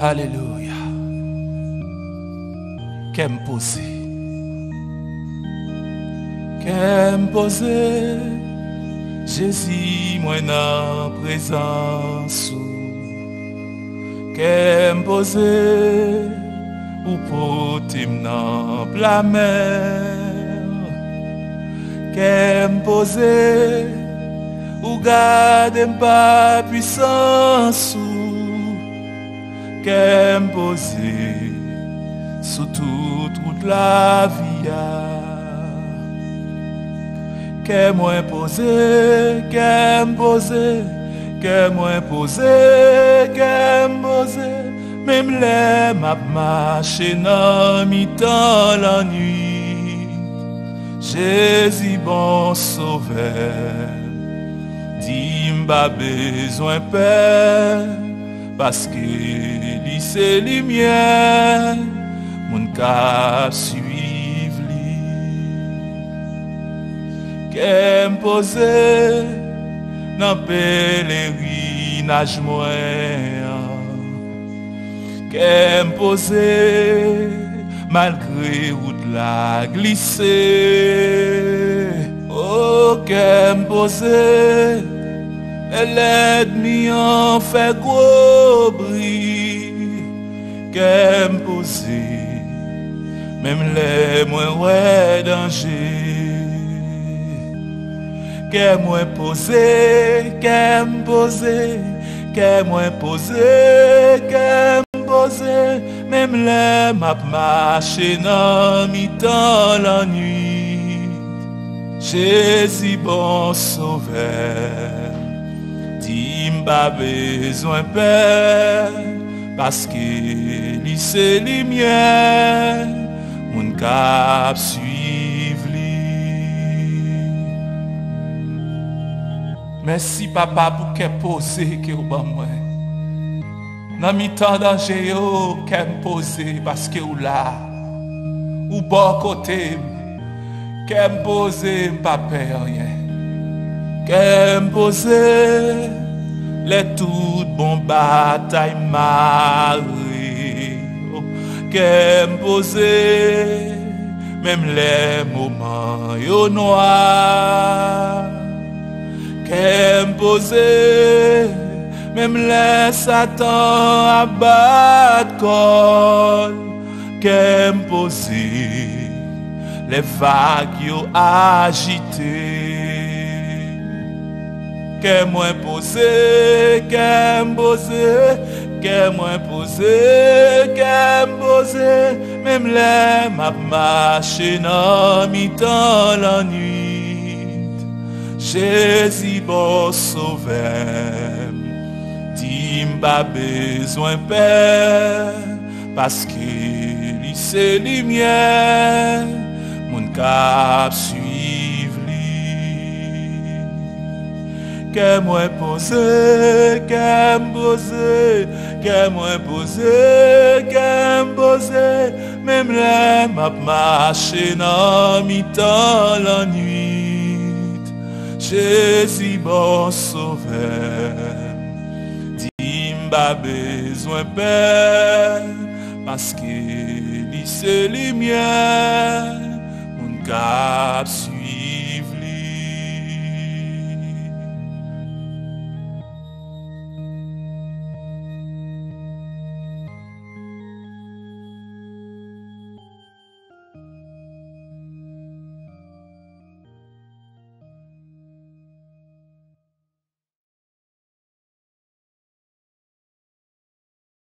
Alléluia. Qu'aime poser. Qu'aime poser. Jésus, moi, en présence. Qu'aime poser. Ou pour dans la mer. Qu'aime poser. Ou garde pas puissance qu'aime poser sous toute la vie. Qu'aime moins poser, qu'aime poser, qu'aime moins poser, qu'aime poser, même les m'a marché dans mi-temps la nuit. Jezi bon sove, di mba bezwen pe, paske li se li mye, moun ka suiv li. Kem pose nan pelerinaj mwen, Kem pose malgré où de la glisser. Oh, qu'aime poser, l'ennemi en fait gros bruit qu'aime poser, même les moins ouais danger. Qu'aime moins poser, qu'aime poser, qu'aime moins poser, mèm lè map mache nan mi tan la nwit Jezi bon sove Di mba bezwen pe Paske li se li myen, moun kap suiv li. Mersi papa pou ke pose ke ou ba mwen. Dans mi temps danger yo posé parce que ou là ou bon côté qu'elle posé pas peur rien. Qu'elle posé les toutes bonnes batailles marées oh, qu'elle posé même les moments yo noirs qu'elle posé même les Satan abattent col posé les vagues agitées. Qu'est moins posé, qu'est posé, qu'est moins posé, qu'est posé, même les m'a marché dans la nuit. Jésus bon sauveur, dis pas besoin père, parce que c'est lumière, mon cap que moi posé, que posé, que moi posé, que posé, même les m'a marché dans mi-temps la nuit. Jésus bon ba bezwen pe, paske li se li mye, moun kap si.